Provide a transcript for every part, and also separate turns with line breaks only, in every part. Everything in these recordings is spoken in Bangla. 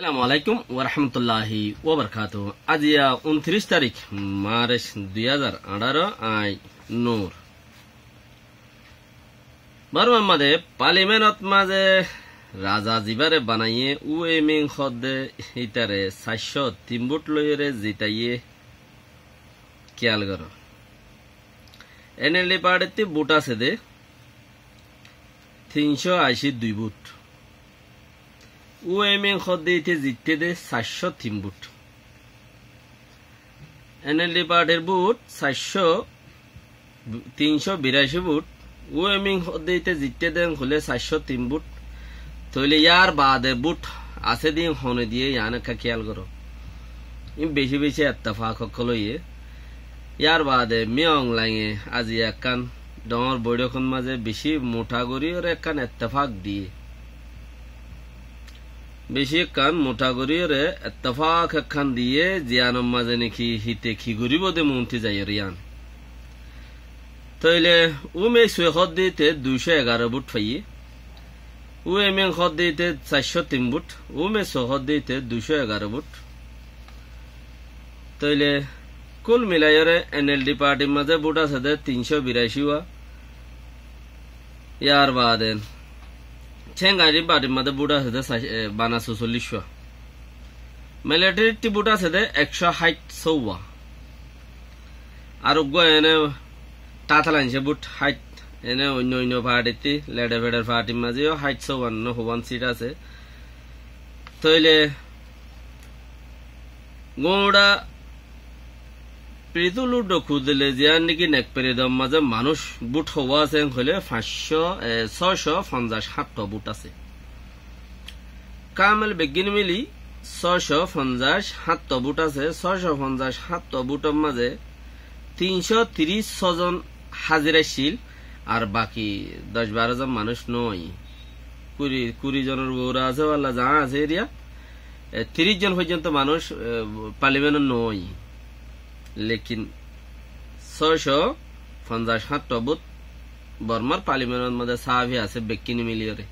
আসসালামু আলাইকুম ওরহমতুল্লাহি ওবরকাত উনত্রিশ তারিখ, মার্চ দুই হাজার আঠারো আই নূর। মাঝে মাঝে রাজা জিবারে বানাইয়ে উ এমিং ইতারে চারশো তিন বুট লইরে জিতাইয়ে খেয়াল কর। এনএলডি পার্টিতে বুট আছে দে, তিনশো আশি দুই বুট। ওএমএ খদ্দেইতে জিততে দে চারশো তিন বুট। এনএলডি পার্টির বুট চারশো তিনশো বিরাশি বুট। ওএমএ খদ্দেইতে জিততে দেন হলে চারশো তিন বুট। তইলে ইয়ার বাদে বুট আছে দিন হনে দিয়ে, ইয়ানকা খেয়াল করো বেশি বেশি এত্তফাক সকলইয়ে ইয়ার বাদে মিয়ং লাঙে আজি একান ডঙর বৈঠকন মাঝে বেশি মোটা করি ওর একান এত্তফাক দিয়ে। বেশি মোটা করিয়ে এত্তফাক একখান দিয়ে জিয়ানম মাঝে নাকি হিতে খি করিব দে মন্ত্রী যাই রিয়ান। তইলে উমে সুয়ে দিতে দুইশো এগারো বুট ফাইয়ে। উ এম এং খদ দিতে চারশো তিন বুট। উমে সহদ দিতে দুইশো এগারো বুট। তইলে কুল মিলাইরে এন এল ডি পার্টির মাঝে বুট আছে তিনশো বিরাশি ওয়া। ইয়ার বাদেন চেঙ্গারি বাড়ির মধ্যে বুট আছে দে বানা চল্লিশশো মিলিটারির টি বুট আছে দে একশো ষাট চৌয়া আর এনে টাথাল আনছে বুট হাইট এনে অন্য অন্য পার্টিতে লেডে ফেডের পার্টির মাঝেও হাইট চৌবান্ন হবান সিট আছে। তইলে গোড়া প্রীতু লুডো খুদিলে জিয়ার নাকি মাঝে মানুষ বুট হওয়া আছে হলে পাঁচশো ছয়শো পঞ্চাশ সাতটা বুট আছে। কামেল বেগিন মিলি ছয়শো পঞ্চাশ সাতটা বুট আছে। ছয়শো পঞ্চাশ মাঝে ছজন হাজিরাছিল আর বাকি দশ বারো জন মানুষ নয় কুড়ি কুড়ি জনের বউরা আছে আল্লাহ যা আছে এরিয়া তিরিশ জন পর্যন্ত মানুষ পার্লিমেন্ট নয় লেকিন ছয়শো পঞ্চাশ সাত বুথ বর্মার পার্লিমেন্টের মধ্যে সাহাবি আছে বেকিনি মিলিয়রে।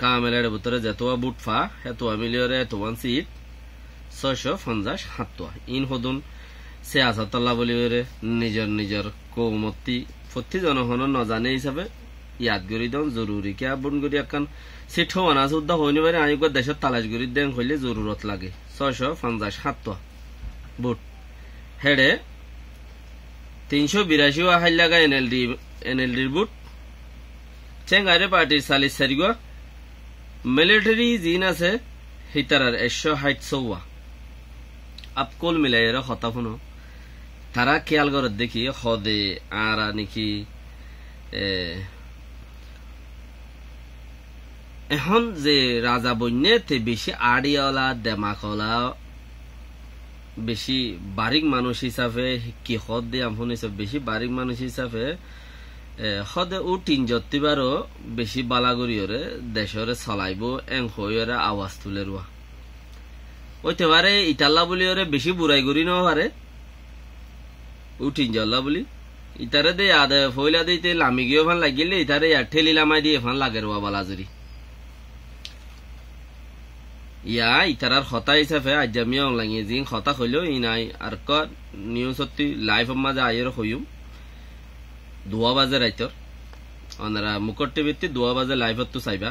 কামেলের ভিতরে যেতোয়া বুটফা, হেতোয়া মিলিয়রে এতোয়ান সিট, ছয়শো পঞ্চাশ সাতোয়া ইন হদুন সে আসাতল্লা বলিবরে নিজের নিজের কৌমতি প্রতি জনগণ নজানে হিসাবে ইয়াদ করি দেন, জরুরি কে বুন করি একান সিট হওয়ানা সুদ্ধা হইনি পারে আমি দেশের তালাশ করি দেন হইলে জরুরত লাগে। ছয়শো পঞ্চাশ সাতোয়া বুট। হেডে তিনশো বিরাশি হাইল লাগা এনএলডি এনএলডির বুট। চেঙ্গারে পার্টির চালিশ চারিগুয়া মিলিটারি জিন আছে হিতারার একশো হাইট চৌয়া আপকল মিলাই এর হতা শুনো। তারা খেয়াল করে দেখি হদে আর নাকি এখন যে রাজা বন্যে তে বেশি আড়িওয়ালা দেমাকলা বেশি বারিক মানুষ হিসাবে কি হদ দিয়ে হিসাবে বেশি বারিক মানুষ হিসাবে সদে ও তিন যত্তিবারও বেশি বালাগুড়িওরে দেশরে চলাইব এং হইরে আওয়াজ তুলে রুয়া ওইতে পারে ইটাল্লা বলি ওরে বেশি বুড়াই করি ন পারে ও তিন জল্লা বলি। ইতারে দে আদে ফইলা দিতে লামি গিয়ে ফান লাগিলে ইতারে ঠেলি লামাই দিয়ে ফান লাগে রুয়া বালাজুরি ইয়া ইতারার হতা হিসাবে আজামিয়া অনলাইনে জিং হতা হইলেও ই নাই। আর ক নিউজতি লাইভ মাঝে আয়ের হইম দুয়া বাজে রাইতর অনারা মুকট টিভিতে দুয়া বাজে লাইভত তো চাইবা।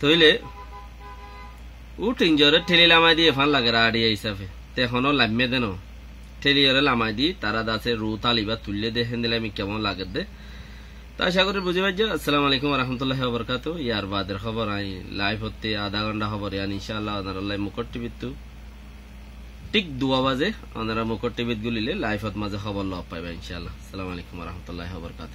তইলে ও টিঞ্জরে ঠেলি লামাই দিয়ে ফান লাগে আড়িয়া হিসাবে তেখনও লাম্যে দেন। ঠেলিয়রে লামাই দি তারা দাসে রু তালিবা তুললে দে হেন্দিলে আমি কেমন লাগে দে। তা আশা করি বুঝে পাইছো আসসালামু আলাইকুম রহমতুল্লাহ বরকাত ইয়ার বাদের খবর, আই লাইভ হতে আধা ঘণ্টা খবর। ইয়ান ইনশাআল্লাহ ওনারা মুকট টিভিত ঠিক দুয়া বাজে, ওনারা মুকট টিভিত গুলিলে লাইভত মাঝে খবর লওয়া পাইবা ইনশাআল্লাহ। আসসালামু আলাইকুম রহমতুল্লাহ বরকাত